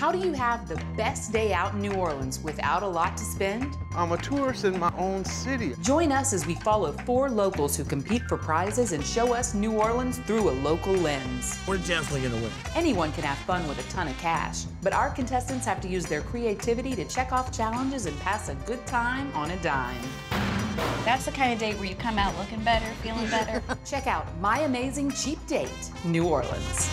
How do you have the best day out in New Orleans without a lot to spend? I'm a tourist in my own city. Join us as we follow four locals who compete for prizes and show us New Orleans through a local lens. We're definitely gonna win? Anyone can have fun with a ton of cash, but our contestants have to use their creativity to check off challenges and pass a good time on a dime. That's the kind of date where you come out looking better, feeling better. Check out My Amazing Cheap Date, New Orleans.